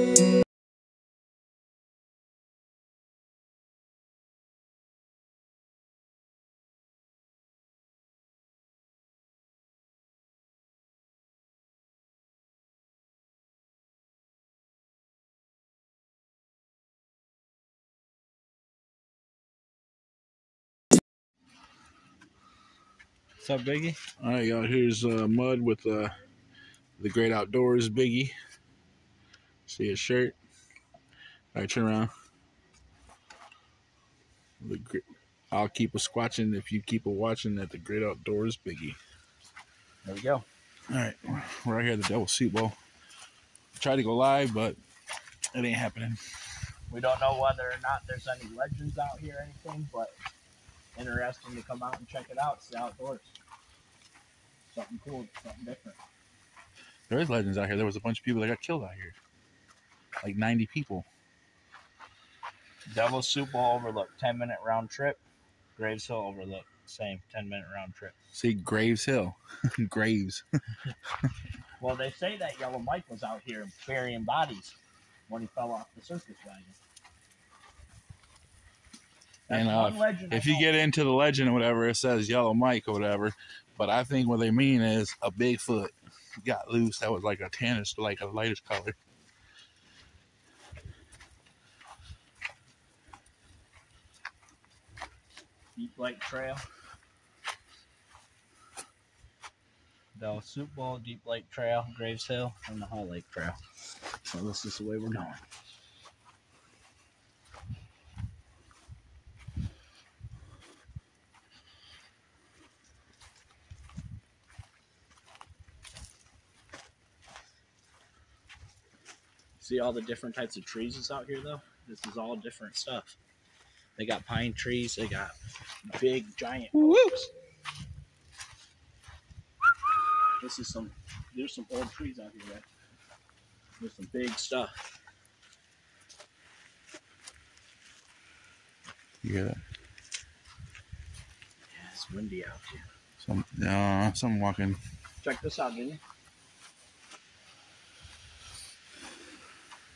What's up, Biggie? All right, y'all. Here's uh, Mud with uh, the Great Outdoors Biggie. See his shirt. All right, turn around. I'll keep a squatching if you keep a watching at the Great Outdoors Biggie. There we go. All right, we're right here at the Devil Soup Bowl. Tried to go live, but it ain't happening. We don't know whether or not there's any legends out here or anything, but interesting to come out and check it out. It's the outdoors. Something cool, something different. There is legends out here. There was a bunch of people that got killed out here, like 90 people. Devil Soup Bowl overlook, 10 minute round trip. Graves Hill overlook, same 10 minute round trip. See Graves Hill, Graves. Well, they say that Yellow Mike was out here burying bodies when he fell off the circus wagon. That's And, uh, if you get into the legend or whatever, it says Yellow Mike or whatever. But I think what they mean is a Bigfoot got loose that was like a tannish, like a lightish color. Deep Lake Trail. The Soup Bowl, Deep Lake Trail, Graves Hill, and the Hall Lake Trail. So this is the way we're going. See all the different types of trees that's out here though? This is all different stuff. They got pine trees, they got big giant oaks. This is some there's some old trees out here, right? There's some big stuff. You hear that? Yeah, it's windy out here. Some, uh, someone walking. Check this out, didn't you?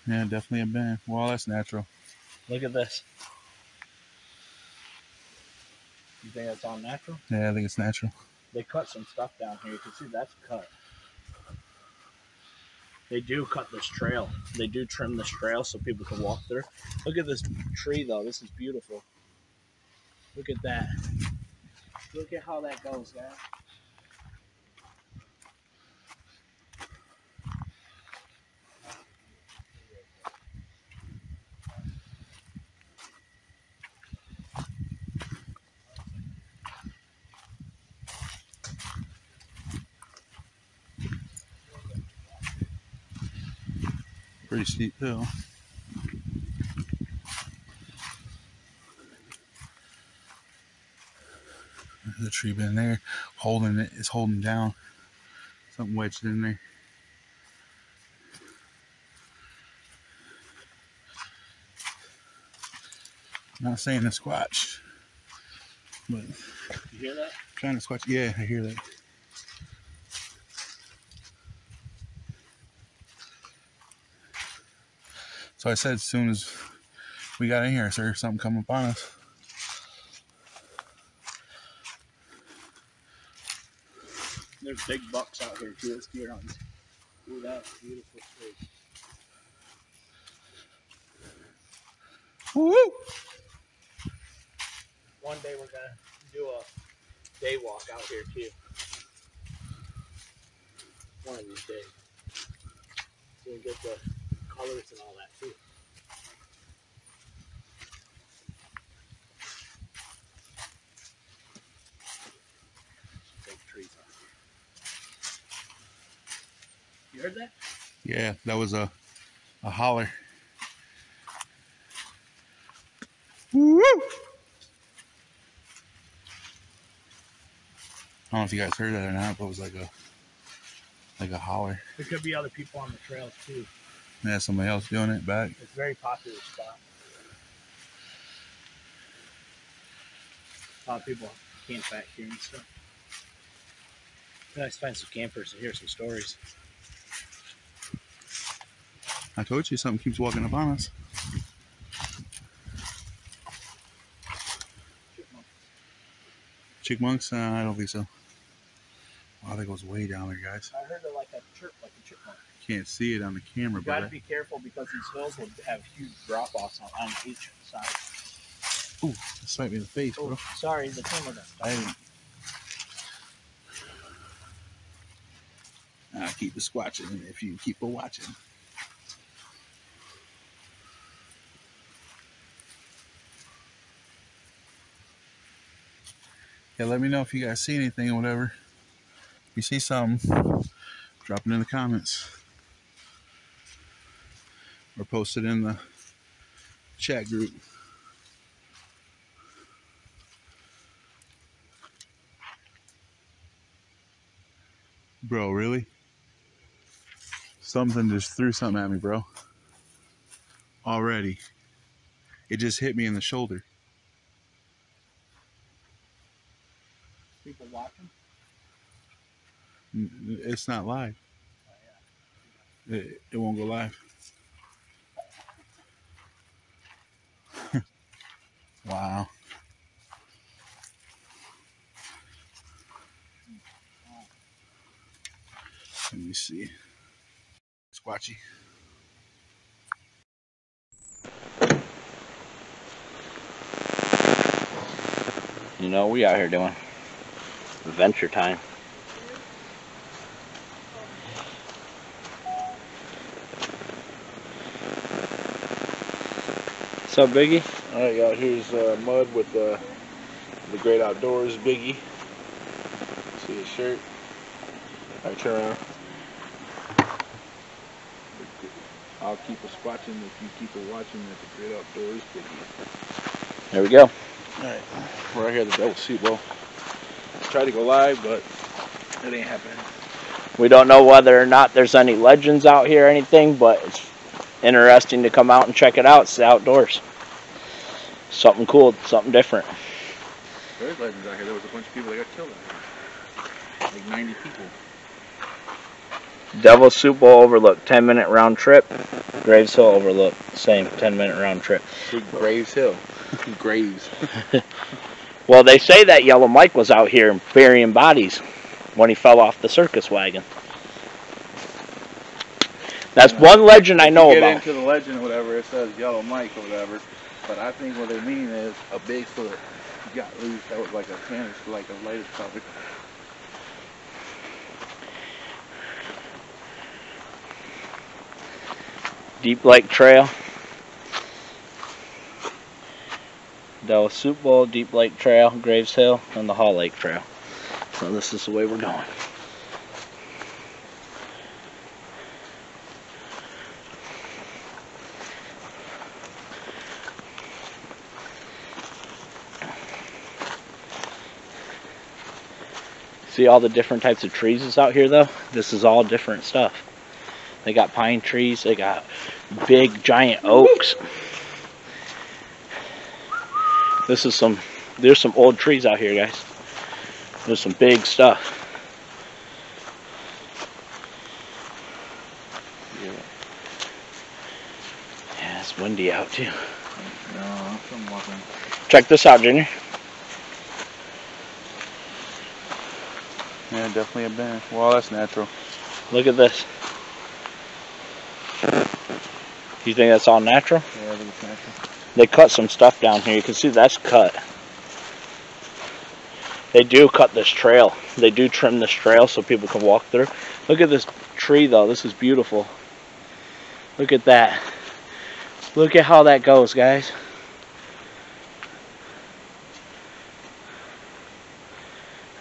Yeah, definitely a band. Well, that's natural. Look at this. You think that's all natural? Yeah, I think it's natural. They cut some stuff down here. You can see that's cut. They do cut this trail. They do trim this trail so people can walk through. Look at this tree though. This is beautiful. Look at that. Look at how that goes, guys. Pretty steep hill. The tree been there, holding it. It's holding down. Something wedged in there. Not saying a squatch, but You hear that? trying to squatch. Yeah, I hear that. So I said, as soon as we got in here, sir, something come upon us. There's big bucks out here too. It's deer hunting. Ooh, that's beautiful tree. Woo! One day we're gonna do a day walk out here too. One of these days. So get the colors and all that too. Big trees out here. You heard that? Yeah, that was a a holler. Woo! I don't know if you guys heard that or not, but it was like a like a holler. There could be other people on the trails too. Yeah, somebody else doing it back. It's a very popular spot. A lot of people camp back here and stuff. Nice to find some campers and hear some stories. I told you something keeps walking up on us. Chipmunks? Uh, I don't think so. Wow, that goes way down there, guys. I heard it like a chirp, like a chipmunk. Can't see it on the camera, but You got to be careful because these hills will have huge drop offs on, on each side. ooh, it sniped me in the face, Oh, bro. sorry, the camera got. I keep a squatching if you keep a watching. Yeah, let me know if you guys see anything or whatever. You see something, drop it in the comments. Or post it in the chat group. Bro, really? Something just threw something at me, bro. Already. It just hit me in the shoulder. People watching? It's not live. It, it won't go live. wow. Let me see. Squatchy. You know, we out here doing adventure time. What's up, Biggie? All right, y'all. Here's uh, Mud with the the Great Outdoors Biggie. See his shirt. All right, turn around. I'll keep a watching if you keep a watching at the Great Outdoors Biggie. There we go. All right, we're right here at the Devil Soup Bowl. Tried to go live, but it ain't happening. We don't know whether or not there's any legends out here or anything, but it's interesting to come out and check it out. It's the outdoors. Something cool, something different. There's legends out here. There was a bunch of people that got killed out here. Like 90 people. Devil Soup Bowl Overlook, 10 minute round trip. Graves Hill Overlook, same 10 minute round trip. Graves Hill. Graves. Well, they say that Yellow Mike was out here burying bodies when he fell off the circus wagon. That's Yeah. one legend I know get about. into the legend or whatever, it says Yellow Mike or whatever. But I think what they mean is a Bigfoot got loose that was like a tannish, like a lighter topic. Deep Lake Trail. Devil Soup Bowl, Deep Lake Trail, Graves Hill, and the Hall Lake Trail. So this is the way we're going. See all the different types of trees that's out here though? This is all different stuff. They got pine trees, they got big giant oaks. This is some there's some old trees out here guys. There's some big stuff. Yeah. It's windy out too. No, I'm walking. Check this out, Junior. Definitely a bear. Well, that's natural. Look at this. You think that's all natural? Yeah, I think it's natural. They cut some stuff down here. You can see that's cut. They do cut this trail. They do trim this trail so people can walk through. Look at this tree though. This is beautiful. Look at that. Look at how that goes, guys.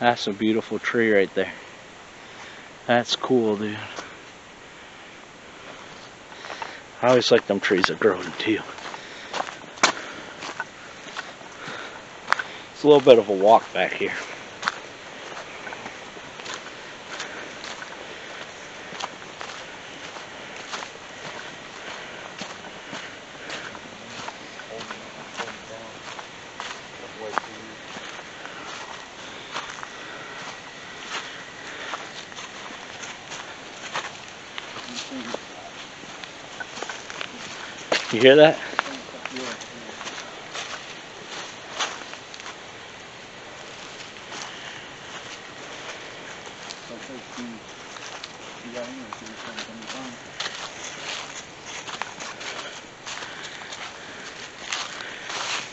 That's a beautiful tree right there. That's cool, dude. I always like them trees that grow in too. It's a little bit of a walk back here. You hear that?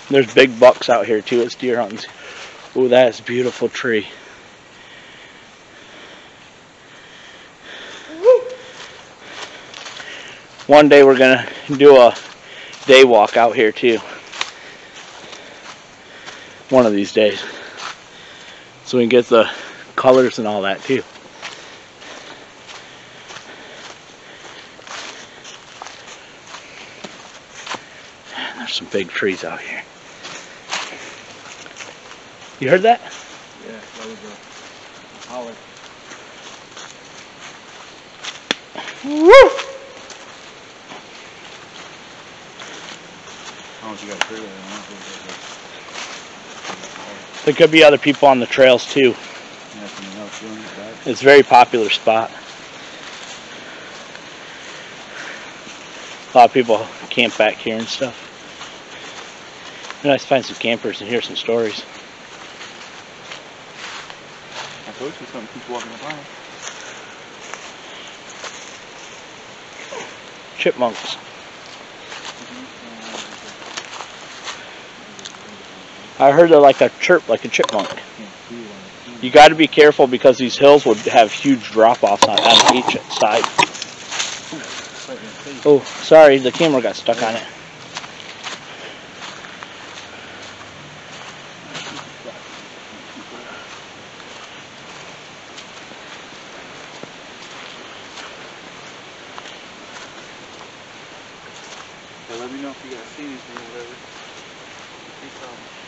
There's big bucks out here too. It's deer hunting. Oh, that is a beautiful tree. One day we're gonna do a day walk out here too. One of these days. So we can get the colors and all that too. There's some big trees out here. You heard that? Yeah, that was a holler. Woo! I don't know if you got a trailer or not. There could be other people on the trails too. Yeah, something else doing it back. It's a very popular spot. A lot of people camp back here and stuff. Be nice to find some campers and hear some stories. I told you something keeps walking by. Chipmunks. I heard they're like a chirp, like a chipmunk. You got to be careful because these hills would have huge drop-offs on, on each side. Oh, sorry, the camera got stuck on it. So let me know if you guys see anything or whatever. See something.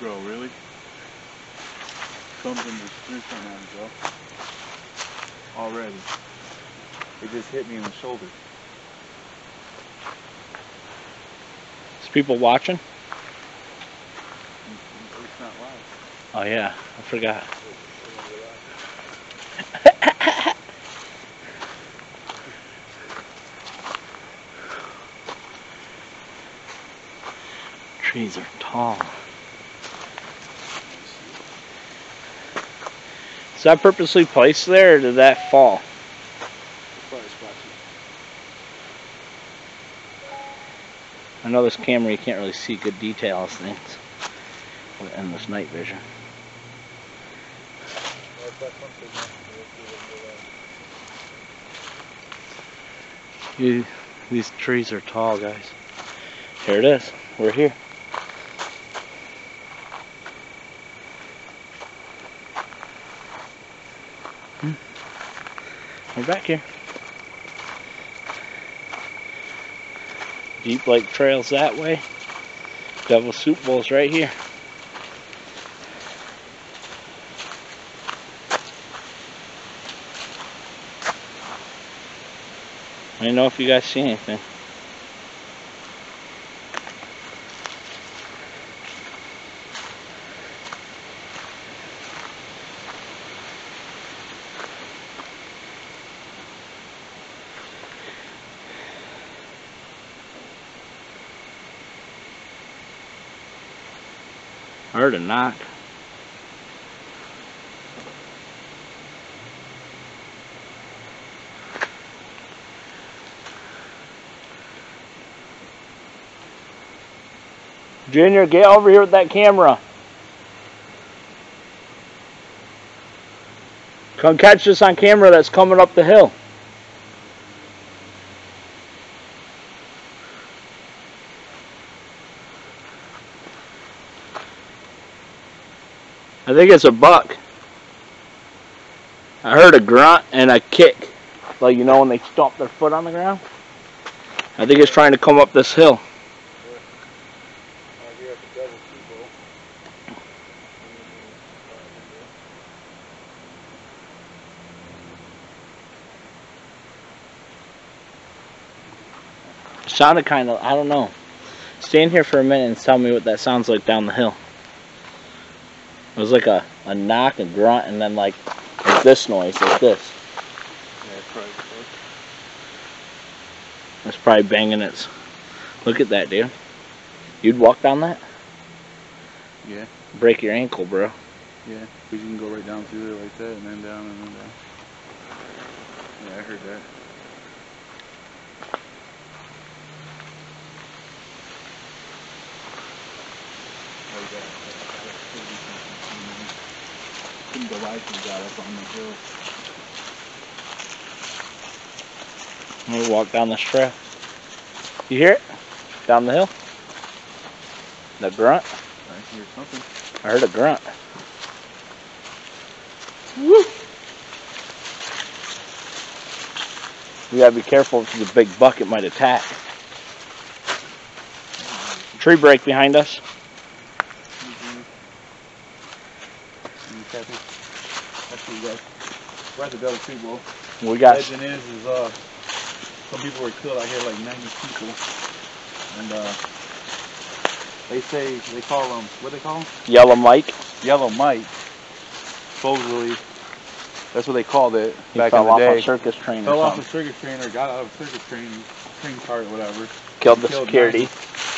Bro, really? Something just threw something at me, bro. Already. It just hit me in the shoulder. Is people watching? Oh yeah, I forgot. Trees are tall. Is that purposely placed there, or did that fall? I know this camera you can't really see good details things in this night vision. You, these trees are tall, guys. Here it is. We're here. Hmm. We're back here. Deep Lake Trails that way. Devil Soup Bowl's right here. Let me know if you guys see anything. A knock. Junior, get over here with that camera. Come catch this on camera that's coming up the hill. I think it's a buck. I heard a grunt and a kick. Like, you know, when they stomp their foot on the ground. I think it's trying to come up this hill. Sounded kind of, I don't know. Stand here for a minute and tell me what that sounds like down the hill. It was like a, a knock, a grunt, and then like, like this noise, like this. Yeah, it's probably close. It's probably banging its. Look at that, dude. You'd walk down that? Yeah. Break your ankle, bro. Yeah, because you can go right down through there like that, and then down, and then down. Yeah, I heard that. The license got up on the hill. Let me walk down this trail. You hear it? Down the hill? The grunt? I hear something. I heard a grunt. We gotta be careful if it's a big buck, it might attack. Tree break behind us. Kathy, that's what you guys. We're at the Double Tree Bowl. We got Legend is, is uh, some people were killed out here, like 90 people, and uh, they say they call them what they call them? Yellow Mike. Yellow Mike. Supposedly, that's what they called it He back fell in the off day. a circus train Fell off a circus train or got out of a circus train, train cart or whatever. Killed the killed security.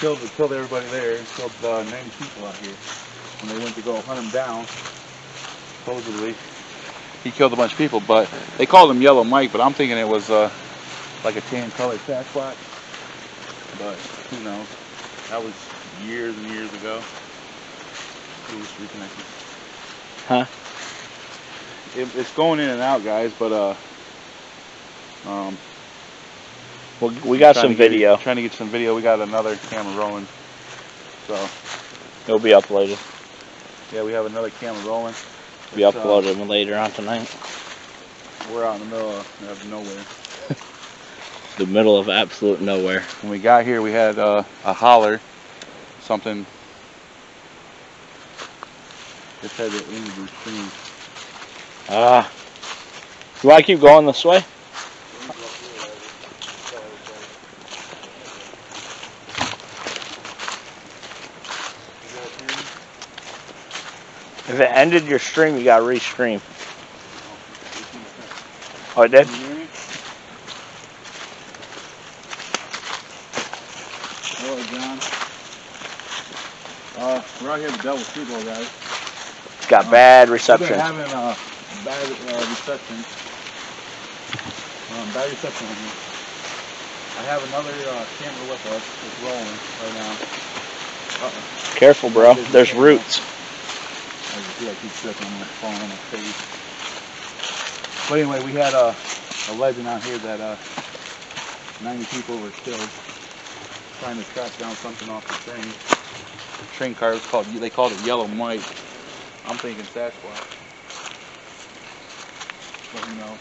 Killed killed everybody there. Killed uh, 90 people out here. When they went to go hunt him down, supposedly he killed a bunch of people. But they called him Yellow Mike. But I'm thinking it was uh, like a tan colored Sasquatch. But who knows? That was years and years ago. It was reconnected. Huh? It, it's going in and out, guys. But uh, um, well, we got some to get- video. trying to get some video. We got another camera rolling. So It'll be up later. yeah, we have another camera rolling. Be It's, uh, uploaded later on tonight. We're out in the middle of, of nowhere. The middle of absolute nowhere. When we got here, we had uh, a holler, something. Just had the end of the screen. Ah. You want to keep going this way? If it ended your stream, you got to restream. Oh, it did? Hello, John. Uh, we're out here the Devil's Street guys. It's got bad We've reception. having uh, bad uh, reception. Um, bad reception on here. I have another uh, camera with us. It's rolling right now. Uh-oh. Careful, bro. There's roots. I can see I keep tripping on my phone on my face. But anyway, we had a, a legend out here that uh, 90 people were killed trying to track down something off the train. train car was called, they called it Yellow Mike. I'm thinking Sasquatch. But who knows?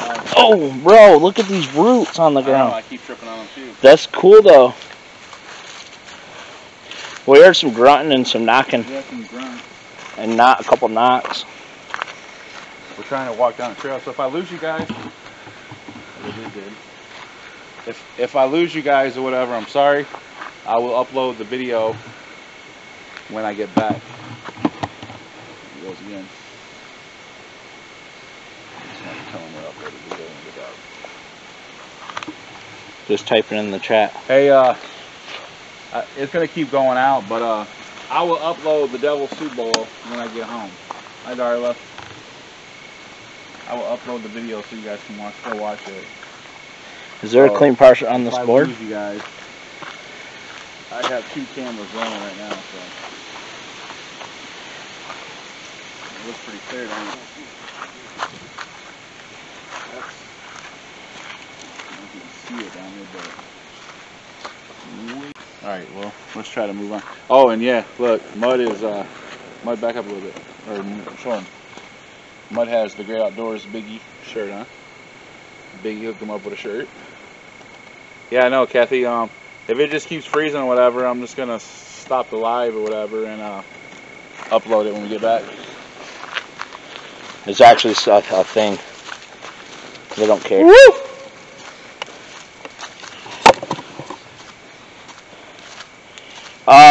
Uh, Oh, bro, look at these roots on the I, know, ground. I keep tripping on them too. That's cool, though. We heard some grunting and some knocking have some grunt. And not a couple knocks. We're trying to walk down the trail. So if I lose you guys, we did good. If if I lose you guys or whatever, I'm sorry. I will upload the video when I get back. It goes again. Just want to tell them we're uploading the video when we get back. Just typing in the chat. Hey, uh, uh, it's gonna keep going out, but uh, I will upload the Devil Soup Bowl when I get home. Hi, Darla. I will upload the video so you guys can watch, go watch it. Is there a Oh, clean partial on this board? lose you guys. I have two cameras running right now, so it looks pretty clear down there. I don't know if you can see it down there, but. All right, well, let's try to move on. Oh, and yeah, look, Mud is uh, Mud back up a little bit, or m- show him. Mud has the Great Outdoors Biggie shirt on. Biggie hooked him up with a shirt. Yeah, I know, Kathy. Um, if it just keeps freezing or whatever, I'm just gonna stop the live or whatever and uh, upload it when we get back. It's actually a, a thing. They don't care.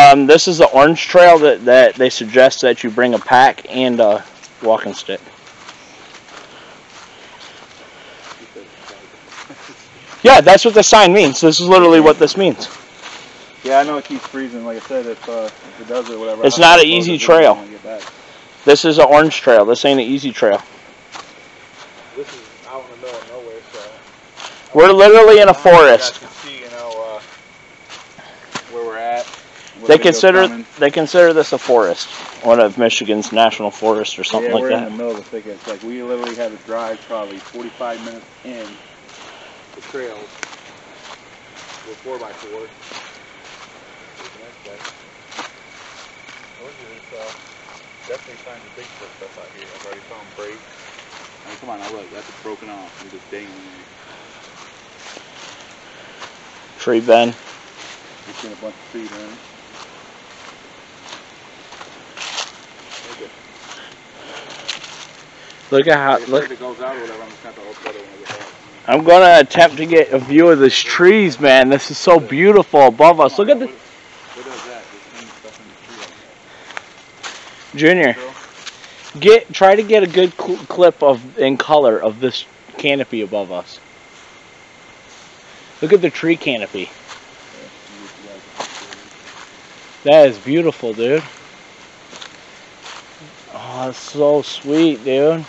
Um, this is the orange trail that, that they suggest that you bring a pack and a walking stick. Yeah, that's what the sign means. This is literally what this means. Yeah, I know it keeps freezing. Like I said, if, uh, if it does or whatever. It's I'll not an easy trail. when I get back. This is an orange trail. This ain't an easy trail. This is out in the middle of nowhere, so. We're literally in a You guys forest. can see, you know, uh, where we're at. what They consider coming. they consider this a forest, one of Michigan's national forests or something yeah, like we're in the middle of the thickets. Like we literally had to drive probably 45 minutes in the trails with four by four. Here's the next guy. Told definitely signs of Bigfoot stuff out here. I've already found break. I mean, come on, now look, that's broken off. At this dangling there. Tree bend. We've seen a bunch of feet in it. Okay. Look at how Like I said, look. if it goes out or whatever, I'm gonna have to upload it when I get back. I'm gonna attempt to get a view of these trees, man. This is so beautiful above us. Look at the What, what does that? Just hang stuff in the tree like Junior. Get try to get a good cl- clip of in color of this canopy above us. Look at the tree canopy. That is beautiful, dude. Oh, that's so sweet, dude.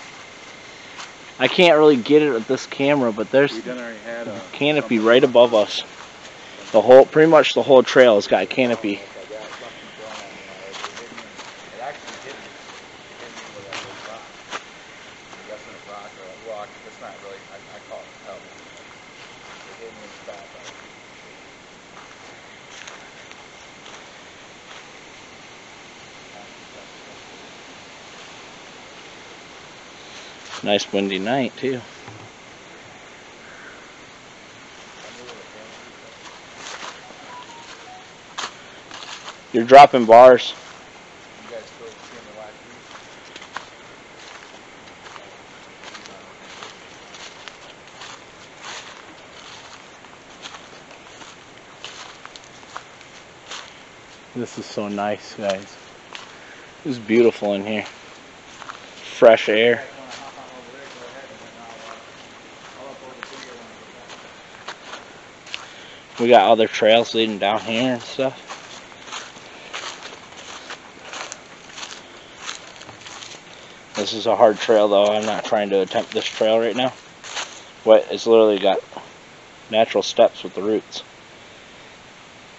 I can't really get it with this camera, but there's a canopy right above us. The whole, pretty much the whole trail has got a canopy. Windy night too. You're dropping bars. This is so nice, guys. It's beautiful in here. Fresh air. We got other trails leading down here and stuff. This is a hard trail though. I'm not trying to attempt this trail right now. But it's literally got natural steps with the roots.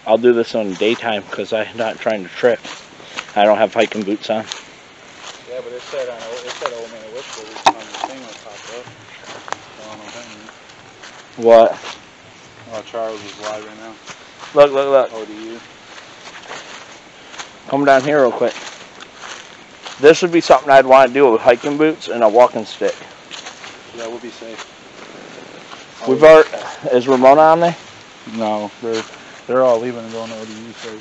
I'll do this on daytime because I'm not trying to trip. I don't have hiking boots on. Yeah, but it said on it said Old Man Whisper on the thing that popped up. I don't know what that means. What? Oh, Charles is live right now. Look, look, look. Oh, ODU. Come down here real quick. This would be something I'd want to do with hiking boots and a walking stick. Yeah, we'll be safe. We've already, is Ramona on there? No, they're they're all leaving and going to ODU. So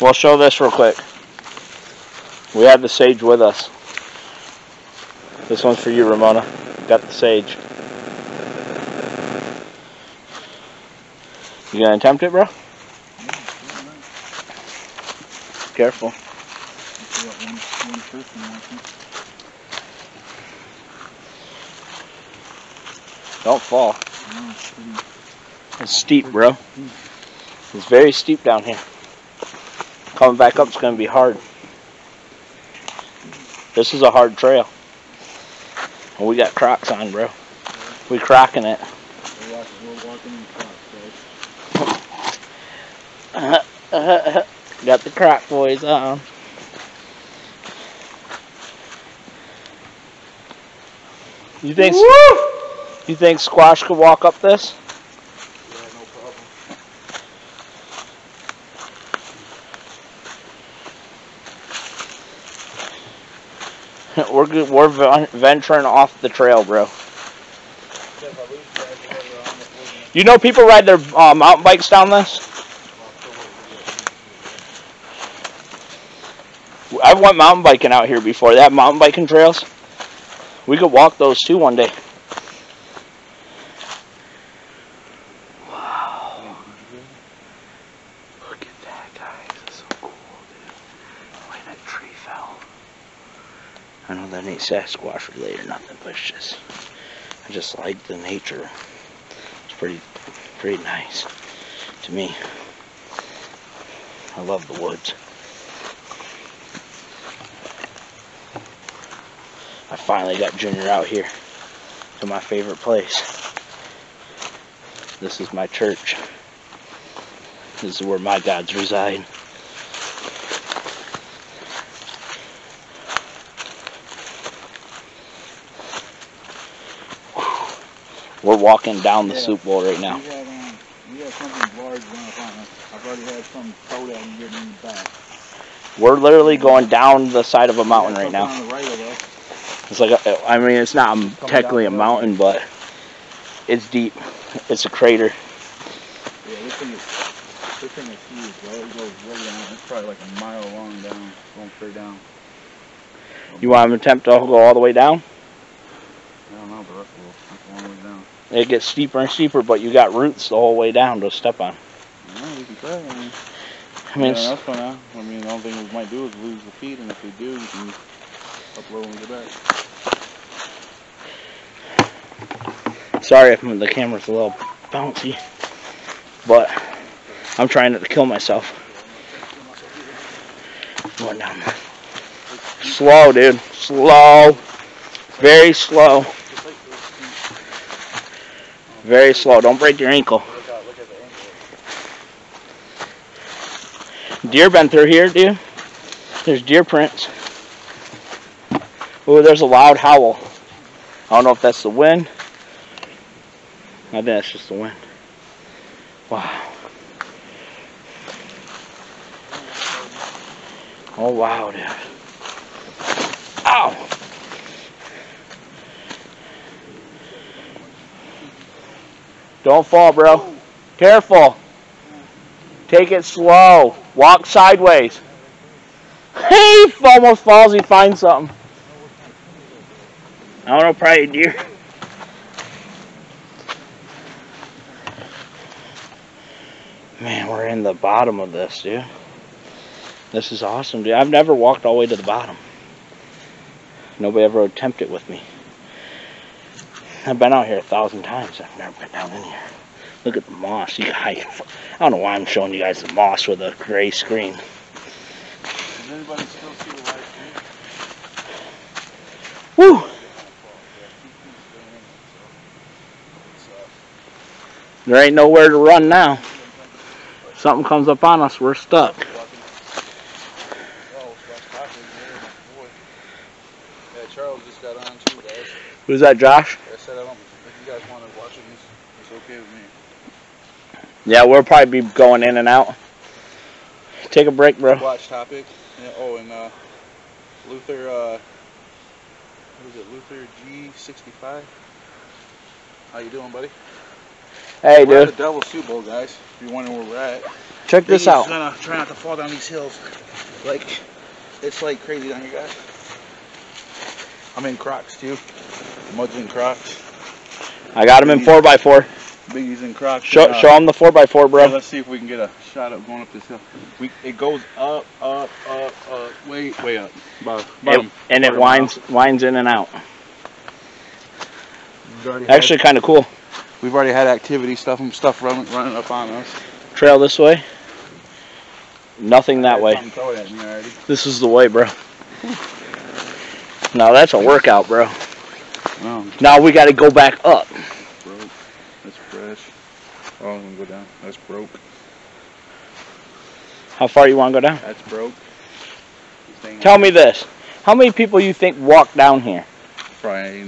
We'll show this real quick. We have the sage with us. This one's for you, Ramona. Got the sage. You gonna attempt it, bro? Careful. one person. Don't fall. It's steep, bro. It's very steep down here. Coming back up is gonna be hard. This is a hard trail. We got Crocs on, bro. We crocking it. We're walking, we're walking in Crocs, guys. got the Croc boys on. You think? You think Squatch could walk up this? Yeah, no problem. We're good. We're venturing off the trail, bro. You know, people ride their uh, mountain bikes down this. I went mountain biking out here before. That mountain biking trails, we could walk those too one day. Wow. Look at that, guys. So cool, dude. That tree fell. I know that ain't Sasquatch related or nothing, but it's just, I just like the nature. It's pretty, pretty nice to me. I love the woods. Finally got Junior out here to my favorite place. This is my church. This is where my gods reside. We're walking down the Yeah. soup bowl right now. Um, we have something large on us. I've already had some throw that and get me back. We're literally going down the side of a mountain right now. It's like, a, I mean, it's not technically a mountain, but it's deep. It's a crater. Yeah, this thing is this thing is huge, bro. It goes way down. It's probably like a mile long down, going straight down. You want to attempt to go all the way down? I don't know, but that's a little- that's a long way down. It gets steeper and steeper, but you got roots the whole way down to step on. Yeah, we can try. I mean, I mean, yeah, that's fun. Huh? I mean, the only thing we might do is lose the feet, and if we do, we can upload and get back. sorry if the camera's a little bouncy, but I'm trying not to kill myself. Going down. Um, slow, dude. Slow. Very slow. Very slow. Don't break your ankle. Deer been through here, dude. There's deer prints. Oh, there's a loud howl. I don't know if that's the wind. I think that's just the wind. Wow. Oh wow, dude. Ow! Don't fall, bro. Careful. Take it slow. Walk sideways. He almost falls. He finds something. I don't know, probably a deer. Man, we're in the bottom of this, dude. This is awesome, dude. I've never walked all the way to the bottom. Nobody ever attempted it with me. I've been out here a thousand times. I've never been down in here. Look at the moss. You guys, I don't know why I'm showing you guys the moss with a gray screen. Does anybody still see the stream? Woo! There ain't nowhere to run now. Something comes up on us, we're stuck. Yeah, Charles just got on too, guys. Who's that, Josh? I said I don't. If you guys want to watch it, it's, it's okay with me. Yeah, we'll probably be going in and out. Take a break, bro. Watch topic. Yeah, oh, and uh, Luther. Uh, what is it? Luther G65. How you doing, buddy? Hey, We're at the Devil Soup Bowl, guys. If you're wondering where we're at. Check this Biggie's out. gonna try not to fall down these hills. Like, it's like crazy down here, guys. I'm in Crocs too. Mud's in Crocs. I got him in 4x4. Biggie's in Crocs. Show, and, uh, show him the 4x4, yeah, bro. let's see if we can get a shot of going up this hill. We it goes up, up, up, up, way, way up. About, about It- and it quarter winds winds in and out. mile. We've already had- Actually, kind of cool. We've already had activity stuff and stuff running, running up on us. Trail this way. Nothing that way. something throw it at me already. This is the way, bro. Now that's a workout, bro. Now we got to go back up. broke. That's fresh. Oh, I'm gonna go down. That's broke. How far you want to go down? That's broke. Tell me this. How many people you think walk down here? Probably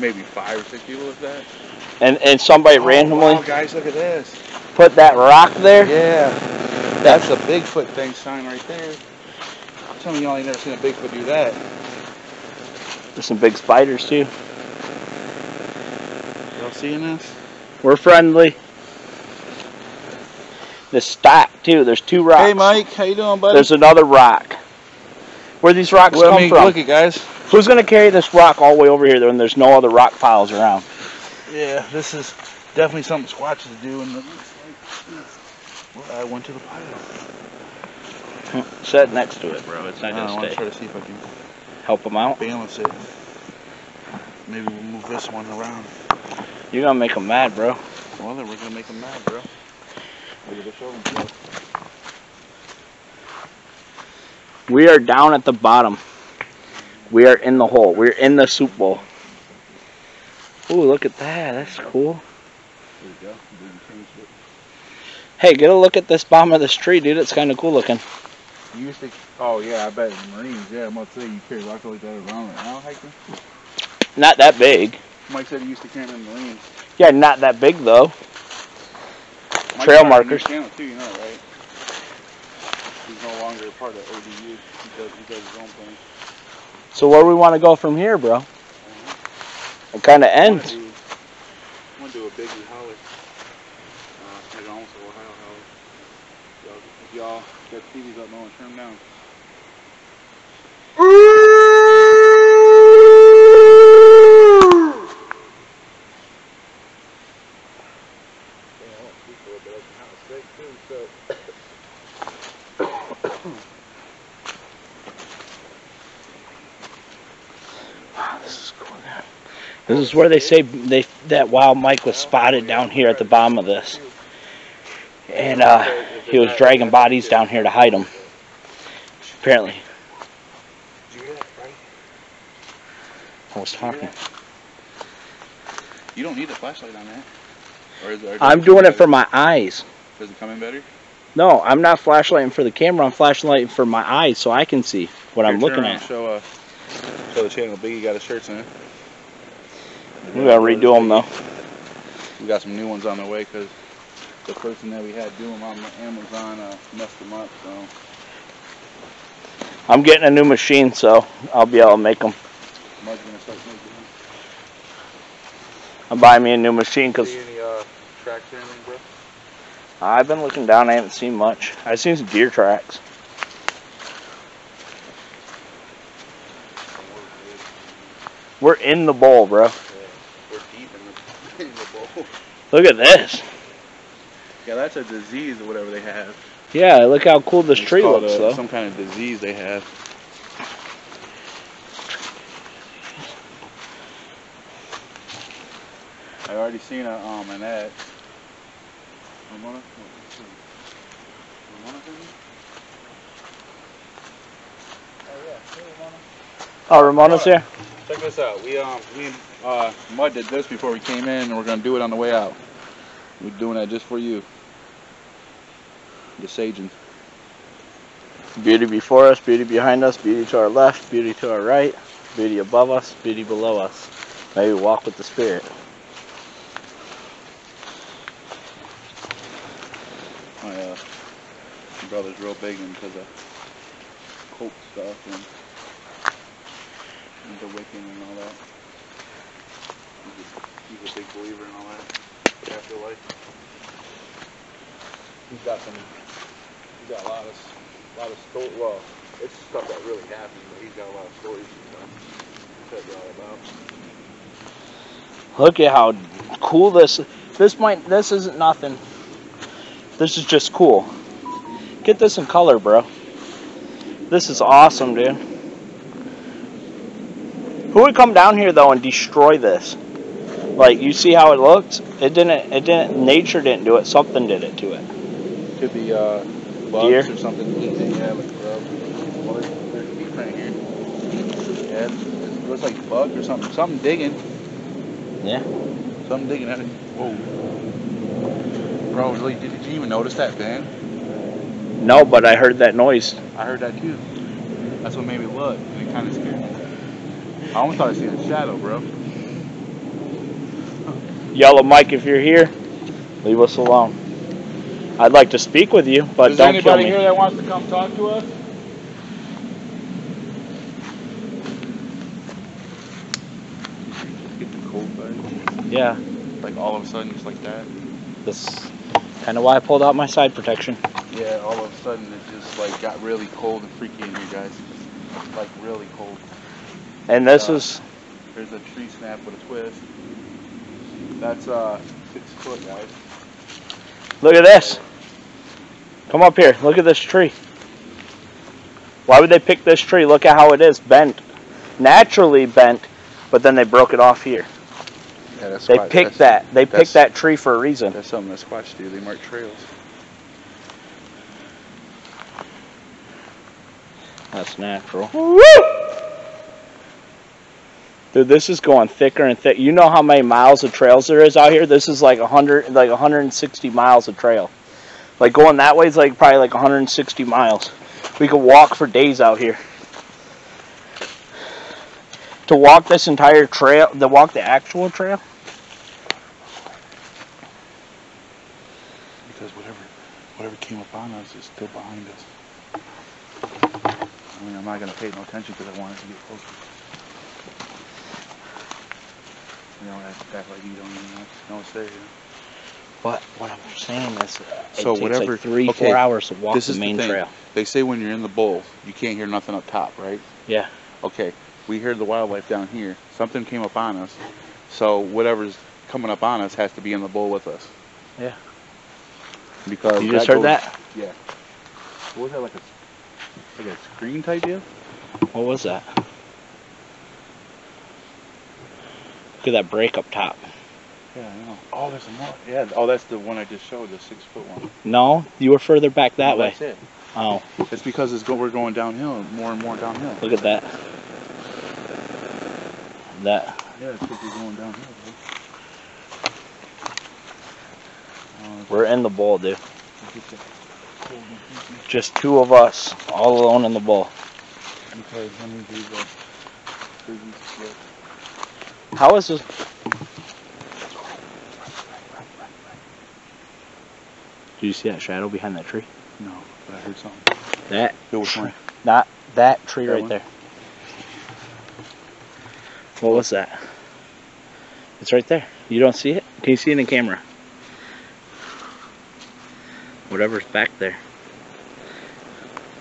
maybe five or six people if that. And and somebody Oh, randomly wow, guys, look at this. put that rock there? Yeah, that's a Bigfoot thing sign right there. Some of y'all ain't never seen a Bigfoot do that. There's some big spiders too. Y'all seeing this? We're friendly. The stack too. There's two rocks. Hey, Mike, how you doing, buddy? There's another rock. Where these rocks well, come I mean, from? look at guys. Who's gonna carry this rock all the way over here when there's no other rock piles around? Yeah, this is definitely something squatches to do, and it looks like. Well, I went to the pile. Sit next to it, bro. It's not I gonna want to stay. try to see if I can. Help them out. balance it. Maybe we'll move this one around. You're gonna make them mad, bro. Well, then we're gonna make them mad, bro. Look the show bro. We are down at the bottom. We are in the hole. We're in the soup bowl. Ooh, look at that. That's cool. There you go. Didn't change it. Hey, get a look at this bottom of this tree, dude. It's kind of cool looking. You used to. Oh yeah, I bet Marines. Yeah, I'm about to say you carry rock like that around right now hiking. Not that big. Mike said he used to camp in Marines. Yeah, not that big though. Mike Trail markers. Channel too, you know, right? He's no longer a part of ODU. He does, he does his own thing. So where do we want to go from here, bro? It kind of ends. do, I want to do a Biggie Holly. Uh, like almost a Ohio Holly. If y'all got TVs up, no one turn them down. Wow, this is cool. man. This is where they say they that wild Mike was spotted down here at the bottom of this, and uh, he was dragging bodies down here to hide them. Apparently, Did you hear that, right? I was talking. You don't need the flashlight on that. Or is it, I'm doing in it for my eyes. Does it come in better? No, I'm not flashlighting for the camera. I'm flashlighting for my eyes so I can see what I'm Here, turn looking at. Show, uh, show the channel. Biggie got his shirts in. We gotta redo them though. We got some new ones on the way because the person that we had do them on Amazon uh, messed them up. So I'm getting a new machine, so I'll be able to make them. Mud's gonna start making them. I'm buying me a new machine because See any uh, tracks or anything, bro? I've been looking down. I haven't seen much. I've seen some deer tracks. We're in the bowl, bro. We're deep in the, in the bowl. Look at this. Yeah, that's a disease or whatever they have. Yeah, look how cool this It's tree called, looks, uh, though. Some kind of disease they have. I already seen a um an ad. Ramona? Ramona Oh, Ramona's here. Check this out. We um we and uh Mud did this before we came in, and we're gonna do it on the way out. We're doing that just for you. The saging. Beauty before us, beauty behind us, beauty to our left, beauty to our right, beauty above us, beauty below us. May we walk with the Spirit. My uh brother's real big into the cult stuff and into Wiccan and all that. He's a, he's a big believer in all that afterlife. He's got some. He's got a lot of a lot of stories. Well, it's stuff that really happened, but he's got a lot of stories to tell Check it all about. Look at how cool this. This might. This isn't nothing. This is just cool. Get this in color, bro. This is awesome, dude. Who would come down here though and destroy this? Like you see how it looks? It didn't. It didn't. Nature didn't do it. Something did it to it. Could be uh, bugs Deer? or something eating. Yeah, like grub. Well, there's, there's meat right here. Yeah, it looks like bug or something. Something digging. Yeah. Something digging at it. Whoa. Bro, really, did, did you even notice that bend? No, but I heard that noise. I heard that too. That's what made me look, and it kind of scared me. I almost thought I seen a shadow, bro. Yellow Mike, if you're here, leave us alone. I'd like to speak with you, but Is don't kill me. anybody here that wants to come talk to us? Get the cold bite. Yeah, Like all of a sudden, just like that. that's kind of why I pulled out my side protection. Yeah, all of a sudden it just like got really cold and freaky in here, guys. Like really cold. And this Yeah. is There's a tree snap with a twist. That's uh six foot, guys. look at this. Come up here. Look at this tree. Why would they pick this tree? Look at how it is bent. naturally bent, but then they broke it off here. Yeah, that's They squat- picked that's- that. They picked that tree for a reason. That's something that Squatch do. They mark trails. That's natural. Dude, this is going thicker and thick. You know how many miles of trails there is out here? This is like 100, like 160 miles of trail. Like going that way is like probably like 160 miles. We could walk for days out here. To walk this entire trail, to walk the actual trail, Because whatever, whatever came upon us is still behind us. I mean, I'm not gonna pay no attention because I want it to get closer. You know, act, act like you don't even know, know it's there. You but what I'm saying is, it So takes whatever- like three, okay, four hours to walk this the is the main thing. trail. They say when you're in the bowl, you can't hear nothing up top, right? Yeah. Okay, we heard the wildlife down here. Something came up on us, so whatever's coming up on us has to be in the bowl with us. Yeah. Because You just that heard goes- that? Yeah. What was that like a like a screen type deal? What was that? Look at that break up top. Yeah, I know. Oh, there's a. Yeah. Oh, that's the one I just showed, the six foot one. No, you were further back that No, way. That's it. Oh, It's because it's go, we're going downhill, more and more downhill. look at that. That. Yeah, it's because we're going downhill. Uh, We're in the bowl, dude. look at that. Holy Jesus. Just two of us, all alone in the bowl. Okay, let me do the. How is this? Do you see that shadow behind that tree? No, but I heard something. That, Go with one. not that tree That right one? there. What was that? It's right there. You don't see it? Can you see it in the camera? Whatever's back there.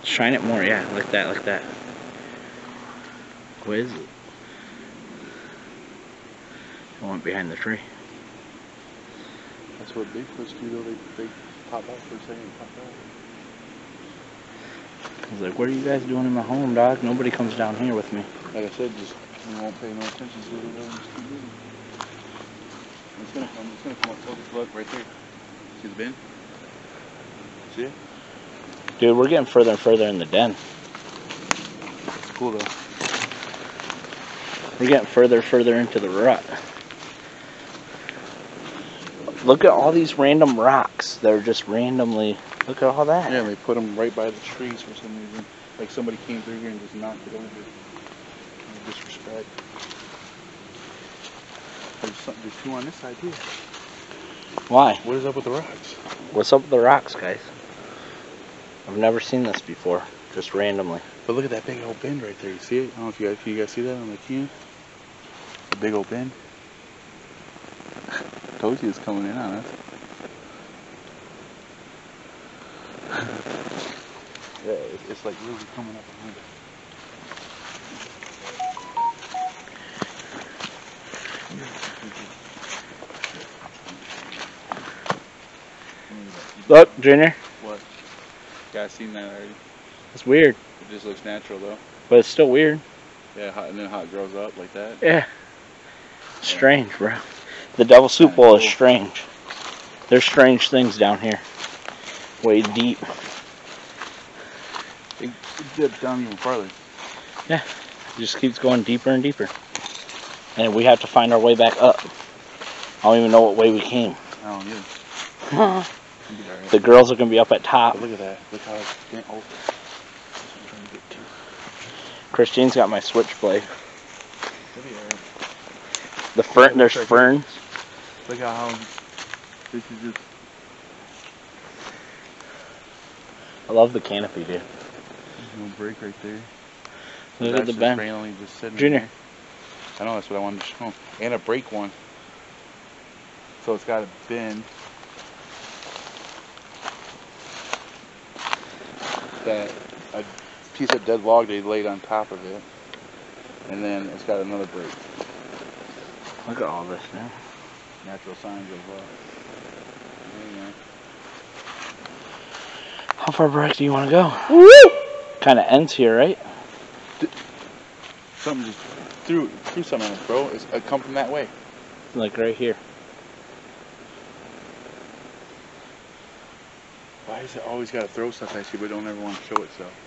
Shine it more, yeah, like that, like that. What is it? I want behind the tree. That's what Bigfoots do, though. They, they pop out for a second and pop out. I was like, what are you guys doing in my home, dog? Nobody comes down here with me. Like I said, just we won't pay no attention to it. Just keep moving. It's gonna come. It's gonna come up close. Look right there. See the bin? See it? Dude, we're getting further and further in the den. It's cool though. We're getting further and further into the rut. Look at all these random rocks. They're just randomly. Look at all that. Yeah, they put them right by the trees for some reason. Like somebody came through here and just knocked it over. No disrespect. There's, something, there's two on this side too. Why? What is up with the rocks? What's up with the rocks, guys? I've never seen this before. Just randomly. But look at that big old bend right there. You see it? I don't know if you guys, can you guys see that on the can. The big old bend. Told you it's coming in on us. yeah, it's, it's like really coming up behind us. Look, oh, Junior. What? Guys seen that already. It's weird, It just looks natural though. but it's still weird. Yeah, how, and then how it grows up like that. Yeah. Strange, bro. The Devil Soup Bowl is strange. There's strange things down here. Way deep. It, it dips down even farther. It just keeps going deeper and deeper. And we have to find our way back up. I don't even know what way we came. I don't either. the It'll be alright. girls are gonna be up at top. But look at that. Look how it's bent over. That's what I'm trying to get to. Christine's got my switchblade. It'll be alright. The fern, Yeah, there's ferns. Look at how this is just I love the canopy, dude. there's no break right there. Look at the just bend. just sitting Junior. there. I know that's what I wanted to show. And a break one. So it's got a bend. That a piece of dead log they laid on top of it. And then it's got another break. Look at all this, man. Natural signs of uh you How far back do you want to go? Woo! Kind of ends here, right? something just threw threw something at us, bro. It's it come from that way. Like right here. Why is it always got to throw stuff at you, but don't ever want to show itself?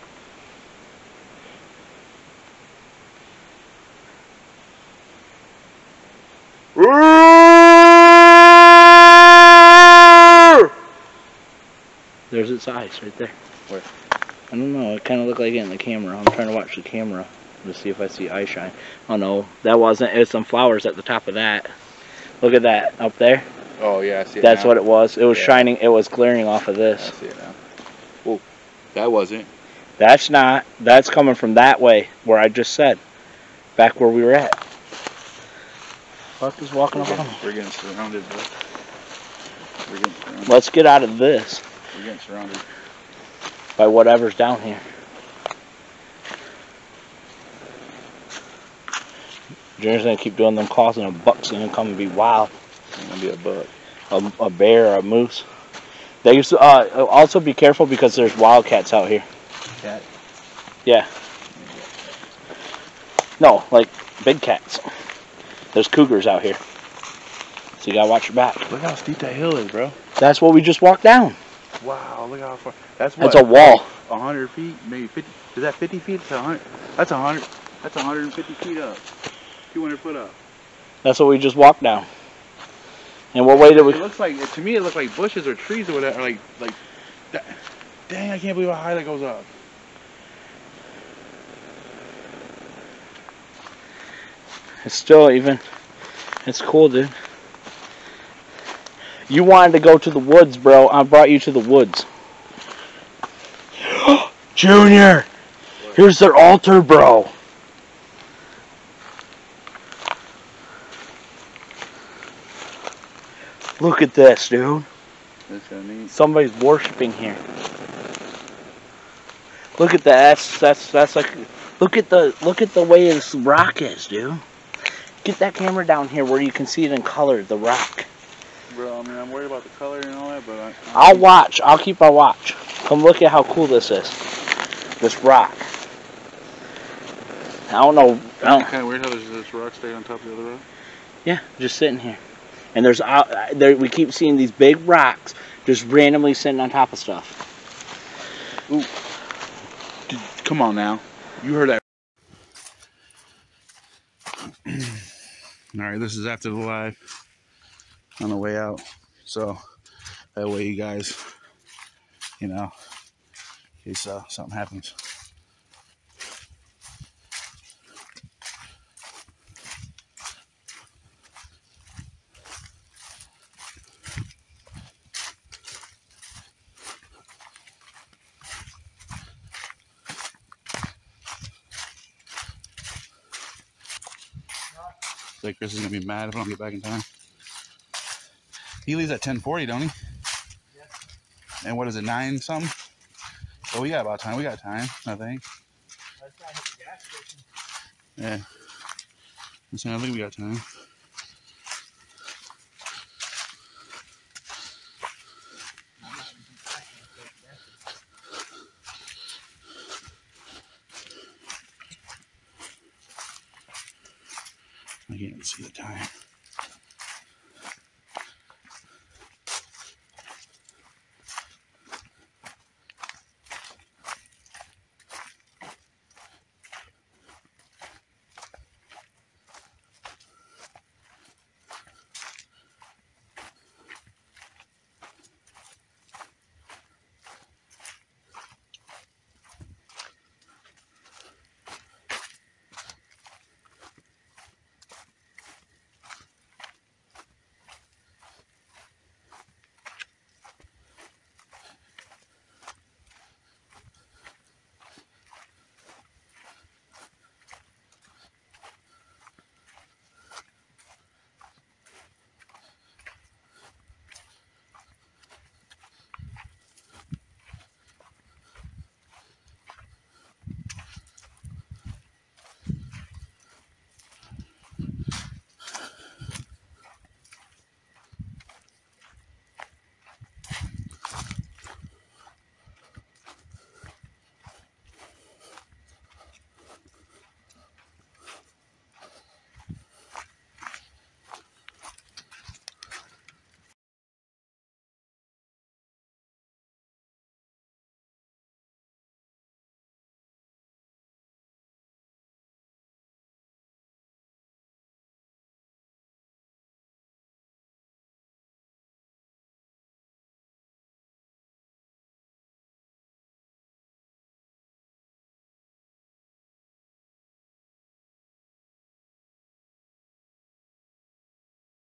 There's its eyes right there. Where? I don't know. It kind of looked like it in the camera. I'm trying to watch the camera to see if I see eye shine. Oh no, that wasn't. It was some flowers at the top of that. Look at that up there. Oh yeah, I see That's now. what it was. It was Yeah. shining. It was glaring off of this. I see it now. Whoa, that wasn't. That's not. That's coming from that way where I just said. Back where we were at. Fuck is walking on we're getting surrounded, bro. We're getting surrounded. Let's get out of this We're getting surrounded. by whatever's down here. Junior's gonna keep doing them calls and a buck's gonna come and be wild. It's gonna be a buck. A, a bear or a moose. They used to, uh, also be careful because there's wildcats out here. Cat. Yeah. No, like big cats. There's cougars out here. So you gotta watch your back. Look how steep that hill is, bro. That's what we just walked down. Wow, look how far. That's what. That's a wall. A hundred feet, maybe fifty. Is that fifty feet? That's a hundred. That's a hundred. That's a hundred and fifty feet up. Two hundred foot up. That's what we just walked down. And what way did we? It looks like to me. It looked like bushes or trees or whatever. Like like. That, dang! I can't believe how high that goes up. It's still even. It's cool, dude. You wanted to go to the woods, bro. I brought you to the woods. Junior, here's their altar, bro. Look at this, dude. That's kind of neat. Somebody's worshiping here. Look at that. That's that's that's like. Look at the look at the way this rock is, dude. Get that camera down here where you can see it in color. The rock. Bro, I mean, I'm worried about the color and all that, but I, I'll watch. I'll keep my watch. Come look at how cool this is. This rock. I don't know. I don't, kind of weird how there's this rock staying on top of the other rock. yeah, just sitting here. And there's uh, there we keep seeing these big rocks just randomly sitting on top of stuff. Ooh. Come on now, you heard that. All right, this is after the live on the way out, so that way you guys, you know, in case uh, something happens. Like Chris is gonna be mad if I don't get back in time. He leaves at ten forty, don't he? And what is it, nine something? So we got about time. We got time, I think. Yeah. So I think we got time. I can't see time.